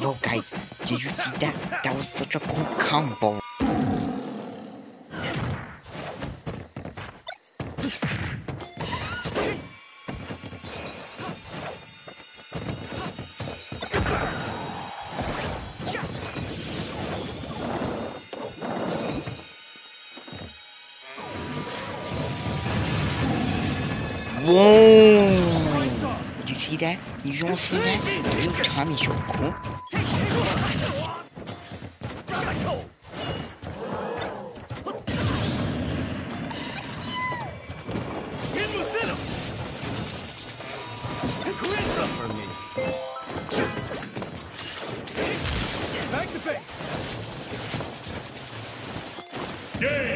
Yo guys, did you see that? That was such a cool combo. Whoa! Did you see that? You don't see that? The new Tommy so cool. for me. Back to base. Game!